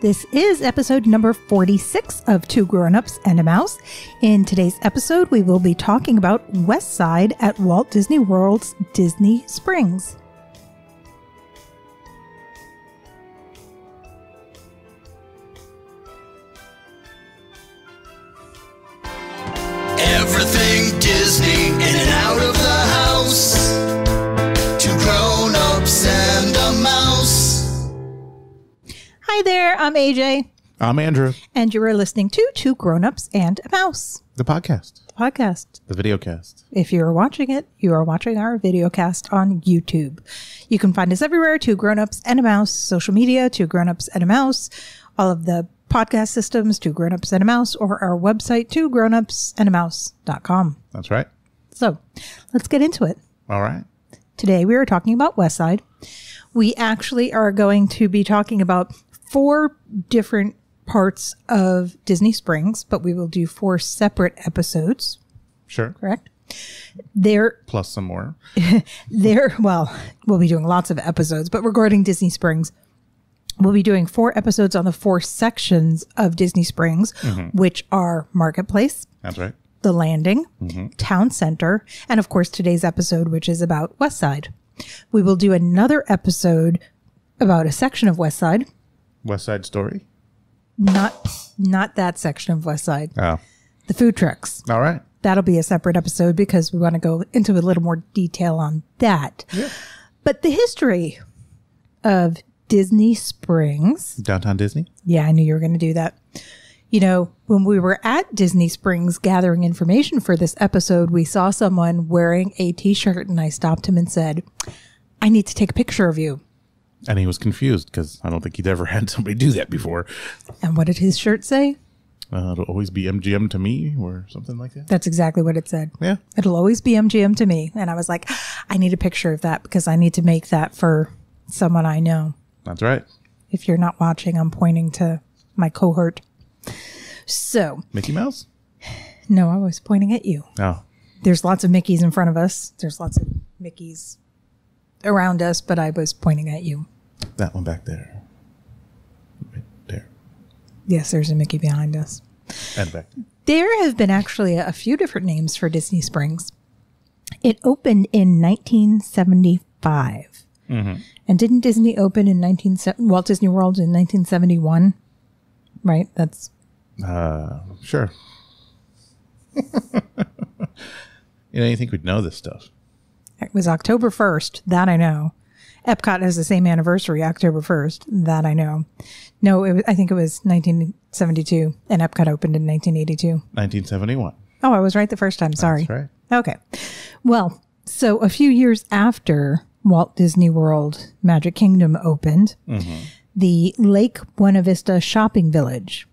This is episode number 46 of Two Grown-Ups and a Mouse. In today's episode, we will be talking about West Side at Walt Disney World's Disney Springs. Everything Disney in and out of the house. Hi there, I'm AJ, I'm Andrew, and you are listening to Two Grown-Ups and a Mouse the podcast, podcast. the video cast. If you are watching it, you are watching our video cast on YouTube. You can find us everywhere, Two Grown-Ups and a Mouse, social media, Two Grown-Ups and a Mouse, all of the podcast systems, Two Grown-Ups and a Mouse, or our website, Two Grown-Ups and a Mouse.com. That's right. So let's get into it. All right. Today we are talking about West Side. We actually are going to be talking about four different parts of Disney Springs, but we will do four separate episodes, Sure. correct? There Plus some more. there well we'll be doing lots of episodes but regarding disney springs we'll be doing four episodes on the four sections of disney springs mm-hmm. which are marketplace That's right. the landing mm-hmm. town center and of course today's episode which is about west side we will do another episode about a section of west side West Side Story. not not that section of west side Oh. the food trucks All right. that'll be a separate episode because we want to go into a little more detail on that. Yeah. But the history of Disney Springs, Downtown Disney. yeah, I knew you were going to do that. You know, when we were at Disney Springs gathering information for this episode, we saw someone wearing a t shirt, and I stopped him and said, I need to take a picture of you. And he was confused because I don't think he'd ever had somebody do that before. And what did his shirt say? Uh, it'll always be MGM to me or something like that. That's exactly what it said. Yeah. It'll always be MGM to me. And I was like, I need a picture of that because I need to make that for someone I know. That's right. If you're not watching, I'm pointing to my cohort. So, Mickey Mouse? no, I was pointing at you. Oh. There's lots of Mickeys in front of us. There's lots of Mickeys around us, but I was pointing at you. That one back there. Right there. Yes, there's a Mickey behind us. And back. There have been actually a few different names for Disney Springs. It opened in 1975. And didn't Disney open in 19 Walt Disney World in 1971? Right? That's Uh, sure. you know, you think we'd know this stuff. It was October 1st. That I know. Epcot has the same anniversary, October 1st. That I know. No, it was, I think it was 1972, and Epcot opened in 1982. 1971. Oh, I was right the first time. Sorry. That's right. Okay. Well, so a few years after Walt Disney World Magic Kingdom opened, mm-hmm. the Lake Buena Vista Shopping Village,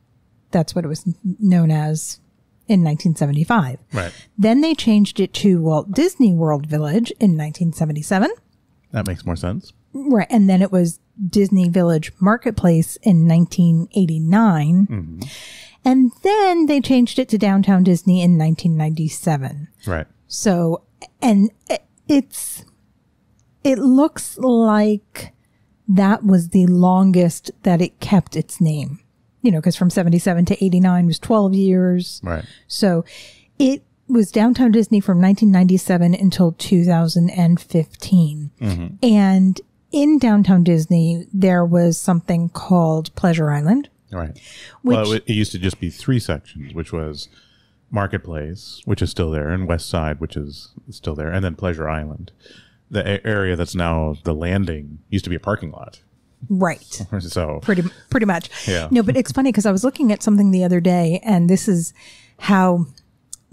that's what it was known as in 1975. Right. Then they changed it to Walt Disney World Village in 1977. That makes more sense. Right. And then it was Disney Village Marketplace in 1989. Mm-hmm. And then they changed it to Downtown Disney in 1997. Right. So, and it's, it looks like that was the longest that it kept its name. You know, because from 77 to 89 was 12 years. Right. So it was Downtown Disney from 1997 until 2015. Mm-hmm. And in Downtown Disney, there was something called Pleasure Island. Right. Which- well, it, it used to just be three sections, which was Marketplace, which is still there, and West Side, which is still there, and then Pleasure Island. The a- area that's now the landing used to be a parking lot. Right. So, Pretty, pretty much. Yeah. No, but it's funny because I was looking at something the other day, and this is how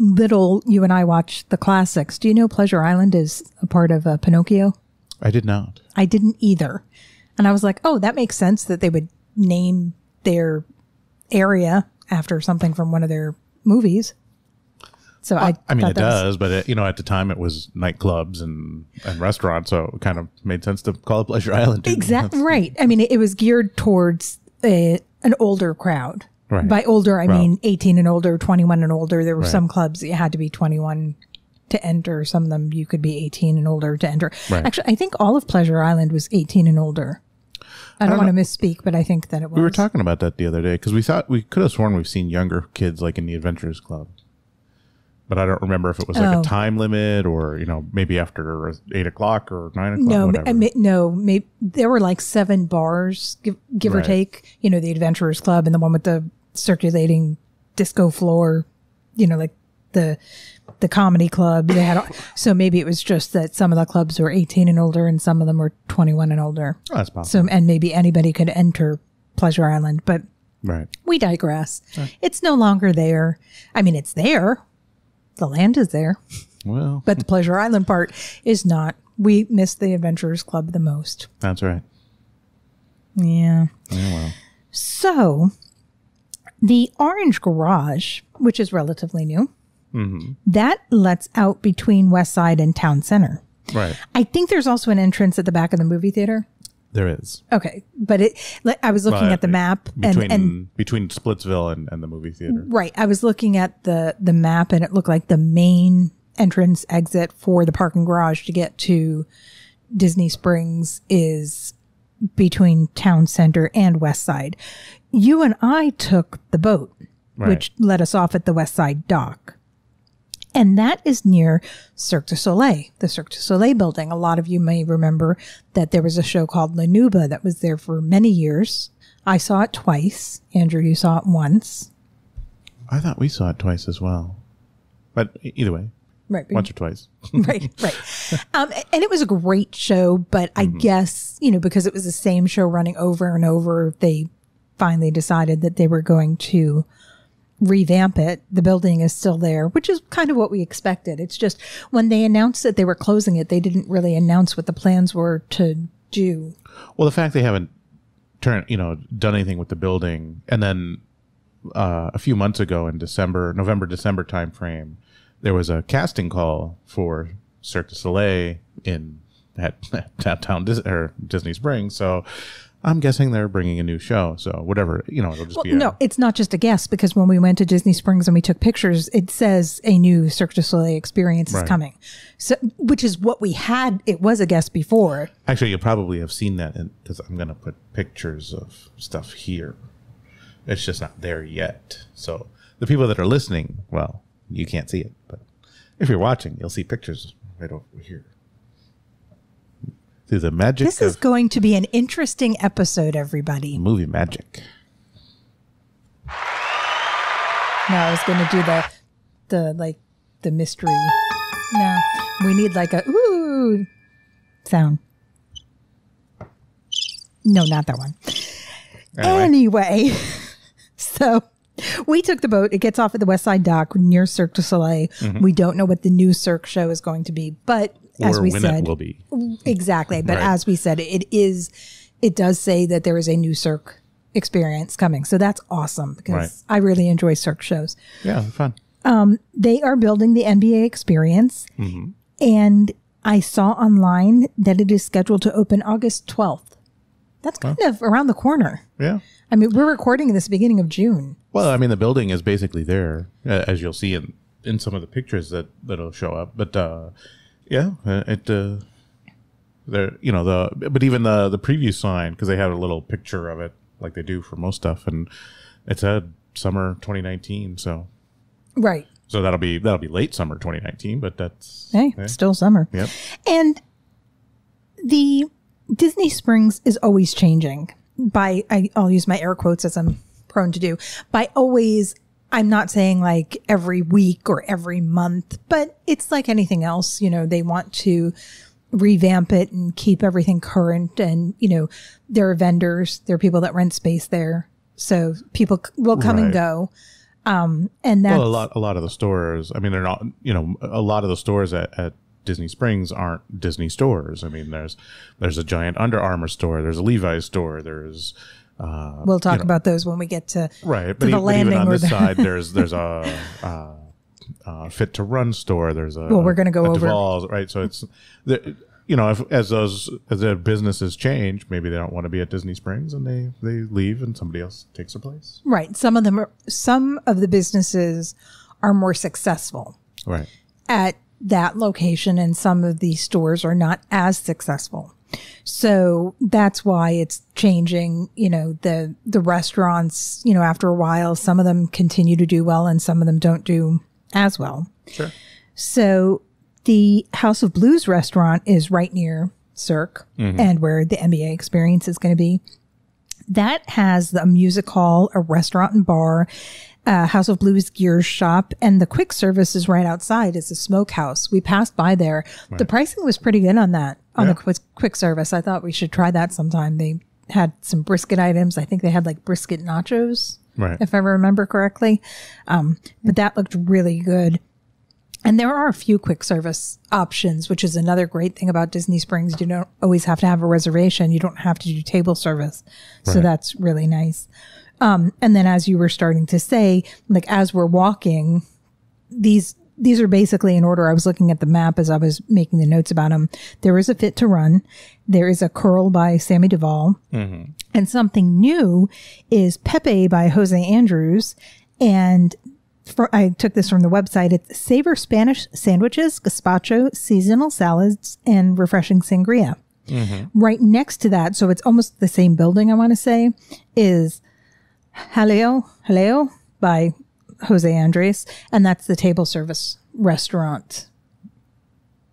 little you and I watch the classics. Do you know Pleasure Island is a part of uh, Pinocchio? I did not. I didn't either. And I was like, oh, that makes sense that they would name their area after something from one of their movies. So I, I mean, it that was- does, but it, you know, at the time it was nightclubs and, and restaurants, so it kind of made sense to call it Pleasure Island. Exactly right. I mean, it, it was geared towards a, an older crowd. Right. By older, I Well- mean 18 and older, 21 and older. There were Right. some clubs that you had to be 21 to enter. Some of them you could be 18 and older to enter. Right. Actually, I think all of Pleasure Island was 18 and older. I don't, uh, don't want to misspeak, but I think that it was. We were talking about that the other day because we thought we could have sworn we've seen younger kids like in the Adventurers Club, but I don't remember if it was like Oh. a time limit or you know maybe after eight o'clock or nine o'clock. No, whatever. I mean, no, maybe there were like seven bars, give, give or take. You know, the Adventurers Club and the one with the circulating disco floor. You know, like the the comedy club. They had so maybe it was just that some of the clubs were eighteen and older, and some of them were twenty one and older. Oh, that's possible. So and maybe anybody could enter Pleasure Island, but right. we digress. It's no longer there. I mean, it's there. The land is there, Well, but the Pleasure Island part is not. We miss the Adventurers Club the most. that's right. Yeah. Yeah, well. So, the Orange Garage, which is relatively new, mm-hmm. that lets out between West Side and Town Center. Right. I think there's also an entrance at the back of the movie theater. There is. Okay, but it. like, I was looking But at the map between and and between Splitsville and, and the movie theater. right, I was looking at the the map and it looked like the main entrance exit for the parking garage to get to Disney Springs is between Town Center and West Side. You and I took the boat, Right. which let us off at the West Side dock. And that is near Cirque du Soleil, the Cirque du Soleil building. A lot of you may remember that there was a show called La Nouba that was there for many years. I saw it twice. Andrew, you saw it once. I thought we saw it twice as well, but either way, Right. once or twice. right, right. Um, and it was a great show, but I guess, you know, because it was the same show running over and over, they finally decided that they were going to revamp it. The building is still there, which is kind of what we expected. It's just when they announced that they were closing it, they didn't really announce what the plans were to do. Well, the fact they haven't turned, you know, done anything with the building, and then uh, a few months ago in December, November, December timeframe, there was a casting call for Cirque du Soleil in at, downtown Dis- or Disney Springs. So I'm guessing they're bringing a new show. So whatever, you know, it'll just Well, be a, no, it's not just a guess because when we went to Disney Springs and we took pictures, it says a new Cirque du Soleil experience is coming. So, which is what we had. It was a guess before. Actually, you probably have seen that because I'm going to put pictures of stuff here. It's just not there yet. So the people that are listening, well, you can't see it, but if you're watching, you'll see pictures right over here. Through the magic This is going to be an interesting episode, everybody. movie magic. No, I was going to do the, the like, the mystery. No, we need like a ooh sound. No, not that one. Anyway, Anyway, so we took the boat. It gets off at the West Side Dock near Cirque du Soleil. Mm-hmm. We don't know what the new Cirque show is going to be, but as we said, it will be. exactly. But Right. as we said, it is. It does say that there is a new Cirque experience coming, so that's awesome because Right. I really enjoy Cirque shows. Yeah, fun. Um, they are building the NBA experience, mm-hmm. and I saw online that it is scheduled to open August twelfth. That's kind of around the corner. Yeah. I mean, we're recording this beginning of June. Well, I mean, the building is basically there, as you'll see in, in some of the pictures that that'll show up. But uh, yeah, uh, it uh, there, you know, the but even the the preview sign because they had a little picture of it like they do for most stuff, and it said summer 2019. So Right. so that'll be that'll be late summer 2019, but that's Hey, yeah. still summer. Yep. And the Disney Springs is always changing. By I, I'll use my air quotes as I'm prone to do. By always, I'm not saying like every week or every month, but it's like anything else. You know, they want to revamp it and keep everything current. And you know, there are vendors, there are people that rent space there, so people will come and go. Um, and that's Well, a lot a lot of the stores. I mean, they're not. You know, a lot of the stores at, at Disney Springs aren't Disney stores. I mean, there's there's a giant Under Armour store. There's a Levi's store. There's uh, we'll talk you know, about those when we get to right. to But, the e- but even on this the- side, there's there's a. Uh, uh, fit to run store. There's a Well, we're gonna go over- Duvall's, right. So it's the, you know if, as those as their businesses change, maybe they don't want to be at Disney Springs and they they leave and somebody else takes their place. Right. Some of them are, some of the businesses are more successful Right. at that location and some of the stores are not as successful. So that's why it's changing. You know, the the restaurants. You know, after a while, some of them continue to do well, and some of them don't do as well. Sure. So the House of Blues restaurant is right near Cirque mm-hmm. and where the NBA experience is going to be. That has a music hall, a restaurant and bar, a House of Blues gear shop, and the quick service is right outside. It's a smokehouse. We passed by there. The pricing was pretty good on that, on Yeah. the quick, quick service. I thought we should try that sometime. They had some brisket items. I think they had like brisket nachos Right. if I remember correctly. Um, but that looked really good. And there are a few quick service options, which is another great thing about Disney Springs. You don't always have to have a reservation. You don't have to do table service. So Right. that's really nice. Um, and then as you were starting to say, like as we're walking, these these are basically in order. I was looking at the map as I was making the notes about them. There is a Fit to Run. There is a Curl by Sammy Duvall. And something new is Pepe by Jose Andres. And for, I took this from the website. It's Savor Spanish sandwiches, gazpacho, seasonal salads, and refreshing sangria. Right next to that, so it's almost the same building, I want to say, is Jaleo, Jaleo by Jose Andres. And that's the table service restaurant.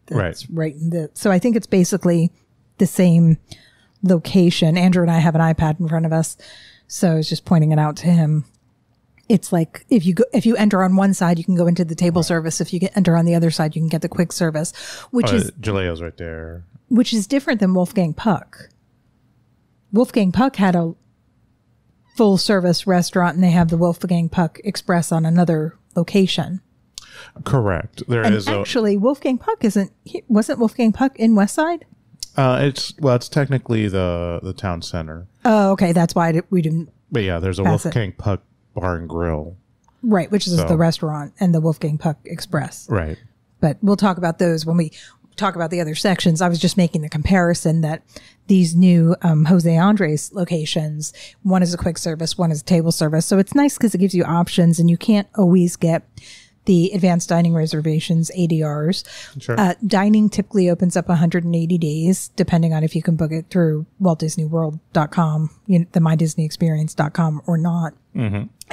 That's right in the, so I think it's basically the same location. Andrew and I have an iPad in front of us, so I was just pointing it out to him. It's like if you go if you enter on one side, you can go into the table service. If you get, enter on the other side, you can get the quick service, which Uh, is Jaleo's right there. which is different than Wolfgang Puck. Wolfgang Puck had a full service restaurant, and they have the Wolfgang Puck Express on another location. Correct. There And is a. actually, Wolfgang Puck isn't he- wasn't Wolfgang Puck in West Side? Uh, it's well, it's technically the the town center, Oh, okay, that's why we didn't but yeah, there's a Pass it. Wolfgang Puck Bar and Grill. right, which is So- the restaurant and the Wolfgang Puck Express. Right. but we'll talk about those when we talk about the other sections. I was just making the comparison that these new um, Jose Andres locations, one is a quick service, one is a table service. So it's nice because it gives you options and you can't always get the advanced dining reservations, ADRs. Sure. Uh, dining typically opens up 180 days, depending on if you can book it through WaltDisneyWorld.com, you know, the MyDisneyExperience.com or not.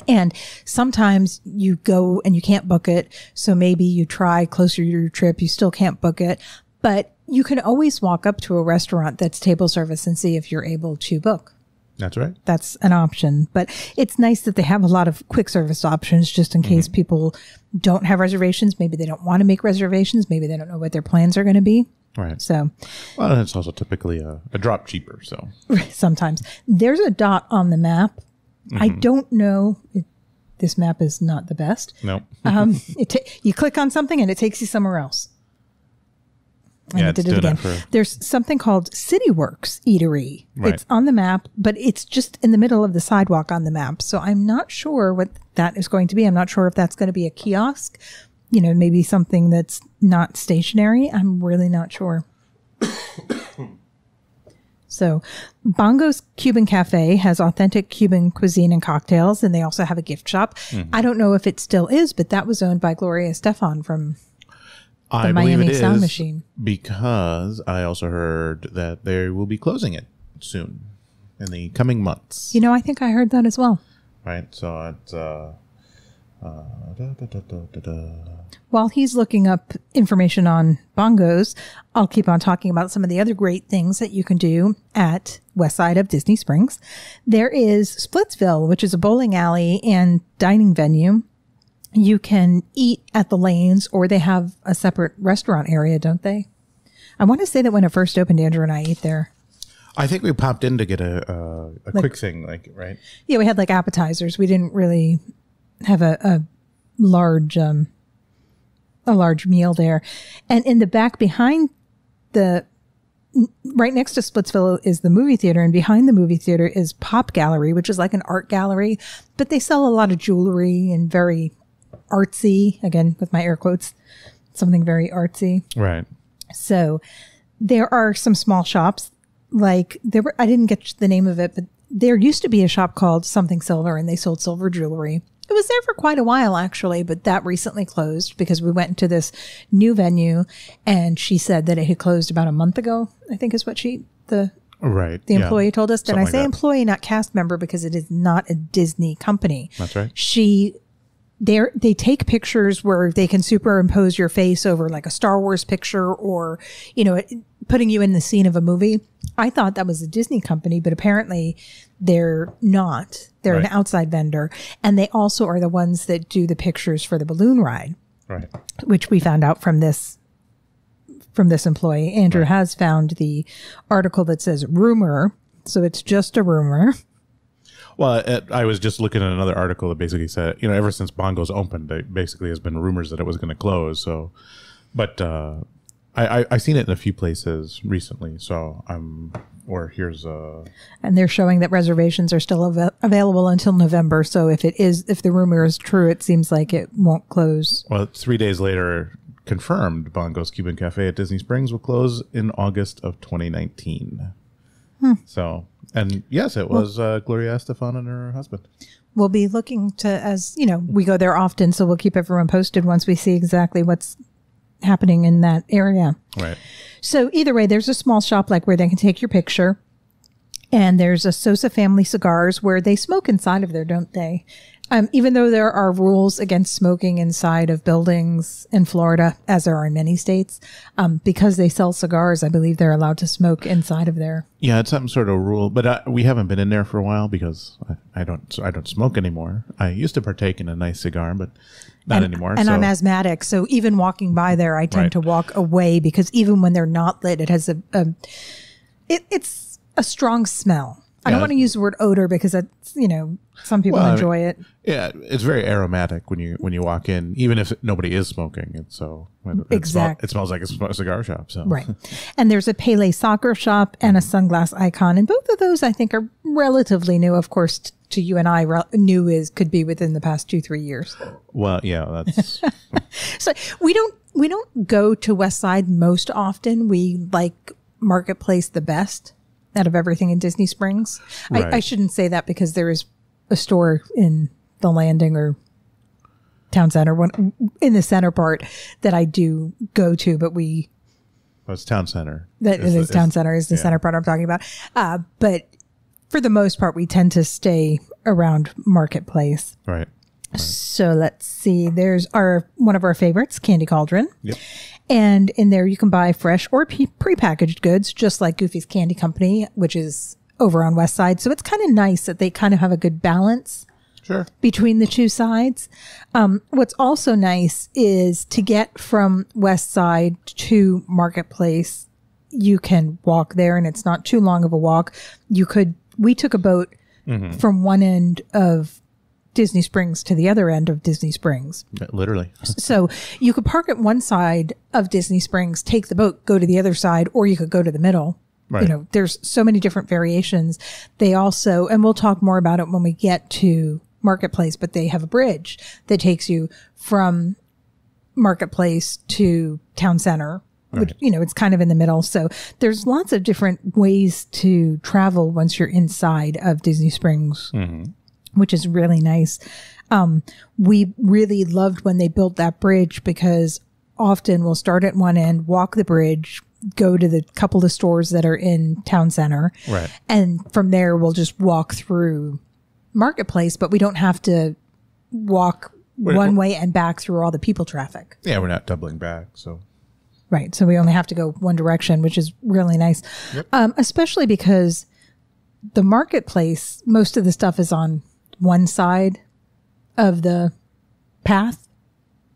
And sometimes you go and you can't book it. So maybe you try closer to your trip, you still can't book it. But you can always walk up to a restaurant that's table service and see if you're able to book. That's right. That's an option. But it's nice that they have a lot of quick service options just in case people don't have reservations. Maybe they don't want to make reservations. Maybe they don't know what their plans are going to be. Right. So Well, and it's also typically a, a drop cheaper. So sometimes there's a dot on the map. I don't know. It, this map is not the best. no. um, it ta- you click on something and it takes you somewhere else. And Yeah, did it again. for- There's something called CityWorks Eatery. Right. It's on the map, but it's just in the middle of the sidewalk on the map. So I'm not sure what that is going to be. I'm not sure if that's going to be a kiosk, you know, maybe something that's not stationary. I'm really not sure. So, Bongo's Cuban Cafe has authentic Cuban cuisine and cocktails, and they also have a gift shop. Mm-hmm. I don't know if it still is, but that was owned by Gloria Estefan from I Miami believe it Sound is Machine. because I also heard that they will be closing it soon in the coming months. You know, I think I heard that as well. Right. So it's uh, uh da, da, da. While he's looking up information on bongos, I'll keep on talking about some of the other great things that you can do at west side of Disney Springs. There is Splitsville, which is a bowling alley and dining venue. You can eat at the lanes or they have a separate restaurant area, don't they? I want to say that when it first opened, Andrew and I ate there. I think we popped in to get a a, a quick thing, like right. Yeah, we had like appetizers. We didn't really have a, a large um a large meal there. And in the back behind the right next to Splitsville is the movie theater and behind the movie theater is Pop Gallery, which is like an art gallery, but they sell a lot of jewelry and very artsy, again with my air quotes, something very artsy. Right. So there are some small shops like there were I didn't get the name of it, but there used to be a shop called Something Silver and they sold silver jewelry. It was there for quite a while actually, but that recently closed because we went into this new venue and she said that it had closed about a month ago, I think is what she the Right. the yeah. employee told us. And I say like employee, not cast member, because it is not a Disney company. That's right. She they they take pictures where they can superimpose your face over like a Star Wars picture or you know putting you in the scene of a movie. I thought that was a Disney company, but apparently they're not. They're an outside vendor, and they also are the ones that do the pictures for the balloon ride Right. which we found out from this from this employee. Andrew has found the article that says rumor, so it's just a rumor. Well, it, I was just looking at another article that basically said, you know, ever since Bongos opened, it basically has been rumors that it was going to close. So, but uh, I, I I seen it in a few places recently. So I'm, or here's uh, And they're showing that reservations are still av- available until November. So if it is, if the rumor is true, it seems like it won't close. well, three days later, confirmed Bongos Cuban Cafe at Disney Springs will close in August of 2019. So, and yes, it was uh, Gloria Estefan and her husband. We'll be looking to, as you know, we go there often, so we'll keep everyone posted once we see exactly what's happening in that area. Right. So either way, there's a small shop like where they can take your picture. And there's a Sosa Family Cigars where they smoke inside of there, don't they? Um, even though there are rules against smoking inside of buildings in Florida, as there are in many states, um, because they sell cigars, I believe they're allowed to smoke inside of there. Yeah, it's some sort of rule, but uh, we haven't been in there for a while because I, I don't I don't smoke anymore. I used to partake in a nice cigar, but not anymore. And so, I'm asthmatic, so even walking by there, I tend Right. to walk away because even when they're not lit, it has a, a it, it's a strong smell. I don't want to use the word odor because that's you know some people Well, I mean- enjoy it. yeah, it's very aromatic when you when you walk in, even if nobody is smoking. It's so it, smell- Exact. it smells like a cigar shop. So Right. And there's a Pele soccer shop and a mm-hmm. sunglass icon. And both of those I think are relatively new. Of course, t- to you and I, re- new is could be within the past two, three years. well, yeah, that's So we don't, we don't go to West Side most often. We like Marketplace the best out of everything in Disney Springs. I, I shouldn't say that because there is a store in the landing or town center one in the center part that I do go to, but we that's town center. That Is it is the- town center is the yeah. center part I'm talking about. Uh, but for the most part, we tend to stay around marketplace. Right. So let's see. There's our one of our favorites, Candy Cauldron. Yep. And in there, you can buy fresh or pe- prepackaged goods, just like Goofy's Candy Company, which is over on West Side. So it's kind of nice that they kind of have a good balance Sure. between the two sides. Um, what's also nice is to get from West Side to Marketplace, you can walk there and it's not too long of a walk. You could, we took a boat from one end of Disney Springs to the other end of Disney Springs. Literally. So you could park at one side of Disney Springs, take the boat, go to the other side, or you could go to the middle. You know, there's so many different variations. They also, and we'll talk more about it when we get to Marketplace, but they have a bridge that takes you from Marketplace to Town Center. Which, you know, it's kind of in the middle. So there's lots of different ways to travel once you're inside of Disney Springs mm-hmm. Which is really nice. Um, we really loved when they built that bridge because often we'll start at one end, walk the bridge, go to the couple of stores that are in town center, Right. and from there we'll just walk through marketplace, but we don't have to walk one way and back through all the people traffic. Yeah, we're not doubling back. So Right. So we only have to go one direction, which is really nice. Um, especially because the marketplace, most of the stuff is on one side of the path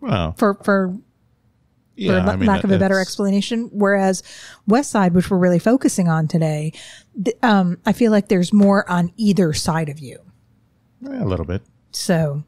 well, for, for, yeah. for I mean, lack of a better explanation. Whereas West Side, which we're really focusing on today, th- um, I feel like there's more on either side of you. yeah, a little bit. So,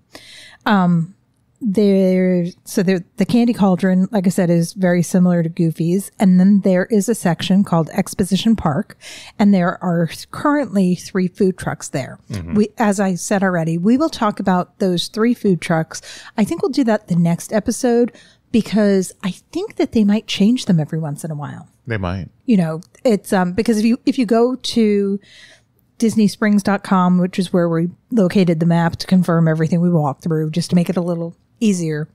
um, there, so the the candy cauldron, like I said, is very similar to Goofy's, and then there is a section called Exposition Park, and there are currently three food trucks there. We, as I said already, we will talk about those three food trucks. I think we'll do that the next episode because I think that they might change them every once in a while They might. you know it's um because if you if you go to disneysprings.com which is where we located the map to confirm everything we walked through just to make it a little easier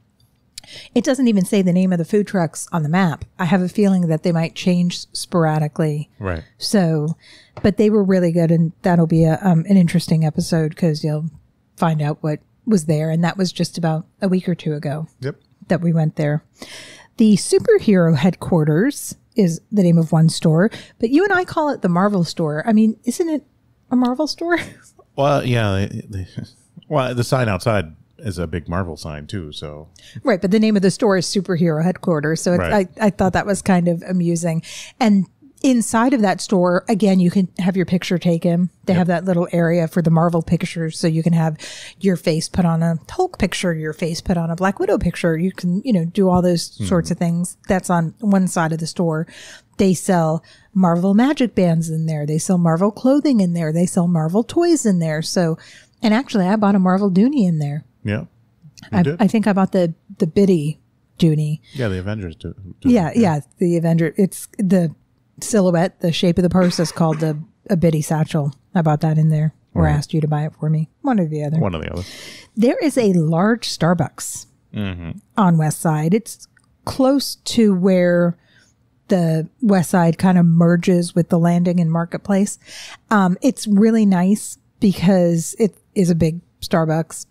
It doesn't even say the name of the food trucks on the map. I have a feeling that they might change sporadically. Right. So, but they were really good, and that'll be a, um, an interesting episode because you'll find out what was there. And that was just about a week or two ago Yep. that we went there. The superhero headquarters is the name of one store, but you and I call it the Marvel store. I mean, isn't it a Marvel store? Well, yeah. Well, the sign outside is a big Marvel sign too. So right, but the name of the store is superhero headquarters. So it, Right. I, I thought that was kind of amusing. And inside of that store, again, you can have your picture taken. They have that little area for the Marvel pictures. So you can have your face put on a Hulk picture, your face put on a Black Widow picture. You can, you know, do all those hmm. sorts of things. That's on one side of the store. They sell Marvel magic bands in there. They sell Marvel clothing in there. They sell Marvel toys in there. So, and actually, I bought a Marvel Dooney in there. Yeah. I. I think I bought the the Biddy Dooney. yeah, the Avengers do. do Yeah, it, yeah, the Avenger. It's the silhouette, the shape of the purse is called the a Biddy satchel. I bought that in there, or Right. asked you to buy it for me, one or the other. One or the other. There is a large Starbucks on West Side. It's close to where the West Side kind of merges with the landing and marketplace. Um, it's really nice because it is a big Starbucks.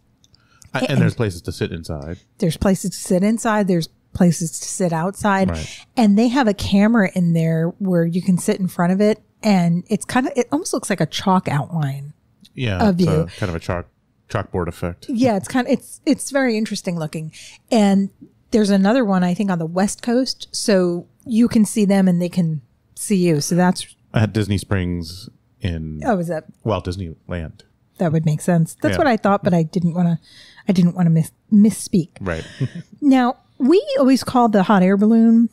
I- and there's places to sit inside. There's places to sit inside. There's places to sit outside. Right. And they have a camera in there where you can sit in front of it. And it's kind of, it almost looks like a chalk outline. Yeah, Of it's a you. kind of a chalk chalkboard effect. Yeah, it's kind of, it's, it's very interesting looking. And there's another one, I think, on the West Coast. So you can see them and they can see you. So that's, At Disney Springs in oh, is that, Walt Disneyland. That would make sense. That's Yeah. what I thought, but I didn't want to, I didn't want to miss, misspeak. Right. Now, we always call the hot air balloon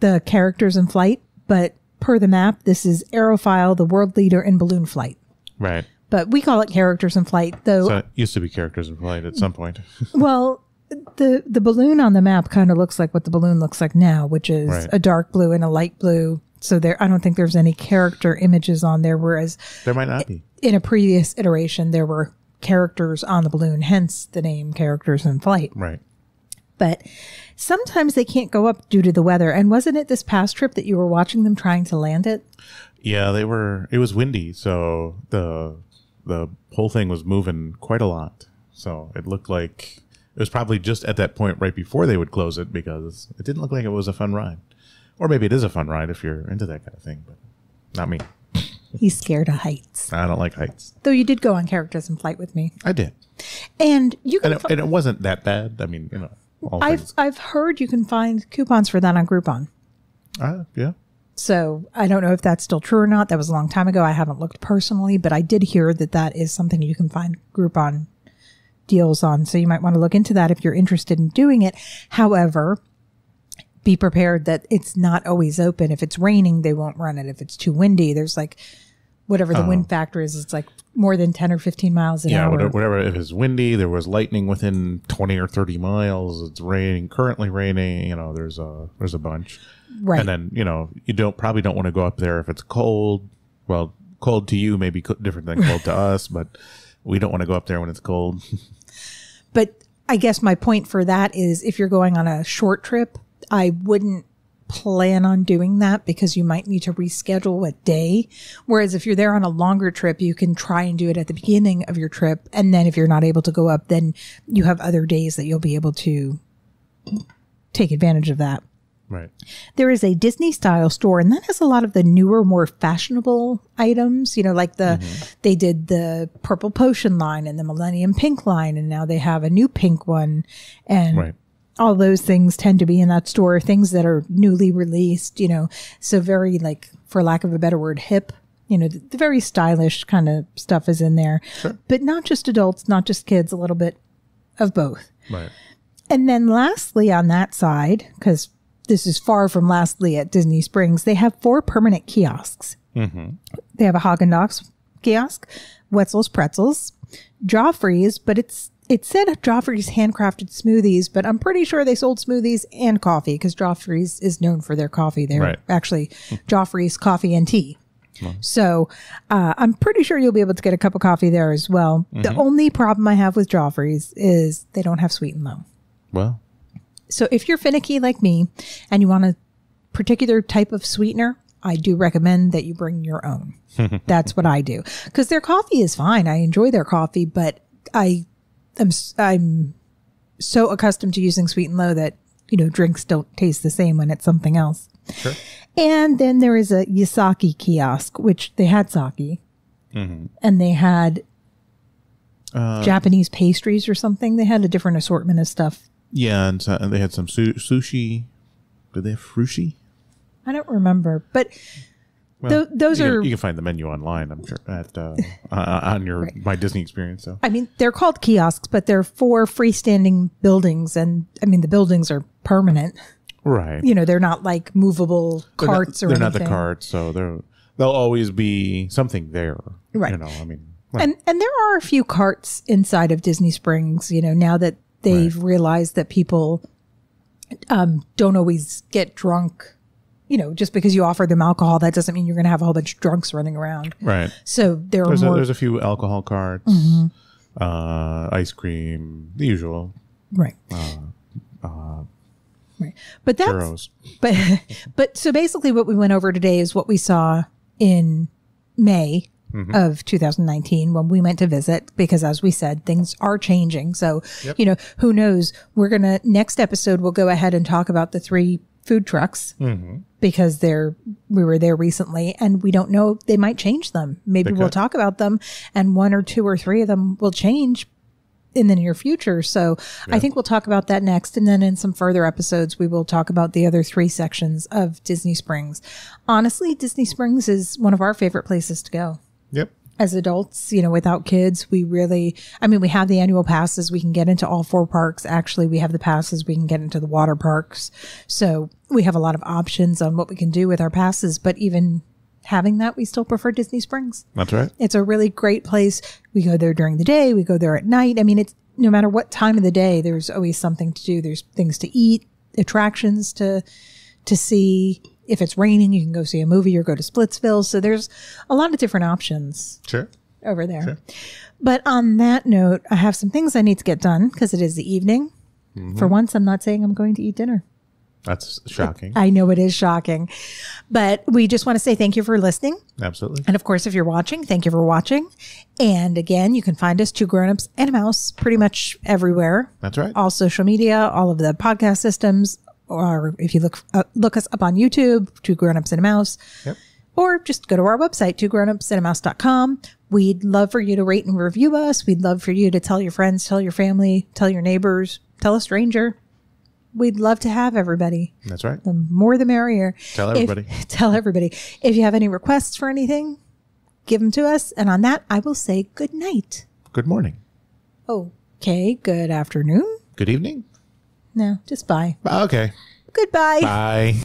the characters in flight, but per the map, this is Aerophile, the world leader in balloon flight. right. But we call it characters in flight, though. So it used to be characters in flight at some point. well, the the balloon on the map kind of looks like what the balloon looks like now, which is Right. a dark blue and a light blue. So there, I don't think there's any character images on there. Whereas there might not be. in a previous iteration, there were characters on the balloon, hence the name characters in flight. Right. but sometimes they can't go up due to the weather. And wasn't it this past trip that you were watching them trying to land it? Yeah, they were. It was windy, so the the whole thing was moving quite a lot. So it looked like it was probably just at that point right before they would close it because it didn't look like it was a fun ride. Or maybe it is a fun ride if you're into that kind of thing, but not me. He's scared of heights. I don't like heights. Though you did go on characters in flight with me, I did, and you can. and it, and it wasn't that bad. I mean, you know, all I've things. I've heard you can find coupons for that on Groupon. Uh, yeah, So I don't know if that's still true or not. That was a long time ago. I haven't looked personally, but I did hear that that is something you can find Groupon deals on. So you might want to look into that if you're interested in doing it. However, be prepared that it's not always open. If it's raining, they won't run it. If it's too windy, there's like whatever the wind oh. factor is. It's like more than 10 or 15 miles an yeah. hour. Whatever, whatever. If it's windy, there was lightning within twenty or thirty miles. It's raining. Currently raining. You know, there's a there's a bunch. Right. And then you know you don't probably don't want to go up there if it's cold. Well, cold to you may be different than cold to us, but we don't want to go up there when it's cold. But I guess my point for that is if you're going on a short trip, I wouldn't plan on doing that because you might need to reschedule a day. Whereas if you're there on a longer trip, you can try and do it at the beginning of your trip. And then if you're not able to go up, then you have other days that you'll be able to take advantage of that. right. There is a Disney style store, and that has a lot of the newer, more fashionable items. You know, like the mm-hmm. they did the purple potion line and the Millennium Pink line, and now they have a new pink one, and Right. All those things tend to be in that store. Things that are newly released, you know, so very like, for lack of a better word, hip. You know, the, the very stylish kind of stuff is in there, but not just adults, not just kids, a little bit of both. Right. And then lastly, on that side, because this is far from lastly at Disney Springs, they have four permanent kiosks. Mm-hmm. They have a Haagen Dazs kiosk, Wetzel's Pretzels, Joffrey's, but it's it said Joffrey's handcrafted smoothies, but I'm pretty sure they sold smoothies and coffee because Joffrey's is known for their coffee. They're Right. actually Joffrey's Coffee and Tea. So uh, I'm pretty sure you'll be able to get a cup of coffee there as well. The only problem I have with Joffrey's is they don't have sweet and low. Well, So if you're finicky like me and you want a particular type of sweetener, I do recommend that you bring your own. That's what I do because their coffee is fine. I enjoy their coffee, but I s- I'm so accustomed to using sweet and low that you know drinks don't taste the same when it's something else. Sure. And then there is a Yasaki kiosk, which they had sake, mm-hmm. and they had uh, Japanese pastries or something. They had a different assortment of stuff. Yeah, and, so, and they had some su- sushi. Did they have frushi? I don't remember, but Well, Tho- those you are- Can, you can find the menu online. I'm sure at uh, uh, on your my Disney experience. So I mean they're called kiosks, but they're four freestanding buildings, and I mean the buildings are permanent. right, You know, they're not like movable They're not- carts or anything. they're anything. not the carts, so they're they'll always be something there. Right. You know, I mean, And and there are a few carts inside of Disney Springs. You know, now that they've realized that people um, don't always get drunk. You know, just because you offer them alcohol, that doesn't mean you're going to have a whole bunch of drunks running around. right. So there are There's a, there's a few alcohol carts, Mm-hmm. uh, ice cream, the usual right. right. But that's churros. but but so basically what we went over today is what we saw in May of 2019 when we went to visit because as we said things are changing so you know who knows we're gonna next episode we'll go ahead and talk about the three food trucks mm-hmm. because they're we were there recently and we don't know they might change them maybe They we'll could. talk about them and one or two or three of them will change in the near future. So I think we'll talk about that next. And then in some further episodes, we will talk about the other three sections of Disney Springs. Honestly, Disney Springs is one of our favorite places to go. Yep. As adults, you know, without kids, we really, I mean, we have the annual passes. We can get into all four parks. Actually, we have the passes. We can get into the water parks. So we have a lot of options on what we can do with our passes. But even having that, we still prefer Disney Springs. That's right. It's a really great place. We go there during the day, we go there at night. I mean, it's no matter what time of the day, there's always something to do. There's things to eat, attractions to to see. If it's raining, you can go see a movie or go to Splitsville. So there's a lot of different options Sure. over there. But on that note, I have some things I need to get done because it is the evening. Mm-hmm. For once, I'm not saying I'm going to eat dinner. That's shocking. I know it is shocking, but we just want to say thank you for listening. Absolutely. And of course, if you're watching, thank you for watching. And again, you can find us two grown-ups and a mouse pretty much everywhere. That's right. All social media, all of the podcast systems, or if you look uh, look us up on YouTube, two grown-ups and a mouse. Yep. Or just go to our website, two grownupsandmouse.com. We'd love for you to rate and review us. We'd love for you to tell your friends, tell your family, tell your neighbors, tell a stranger. We'd love to have everybody. That's right. The more the merrier. Tell If- everybody. tell everybody. If you have any requests for anything, give them to us. And on that, I will say good night. Good morning. Okay, good afternoon. Good evening. No, just bye. Okay. Goodbye. Bye.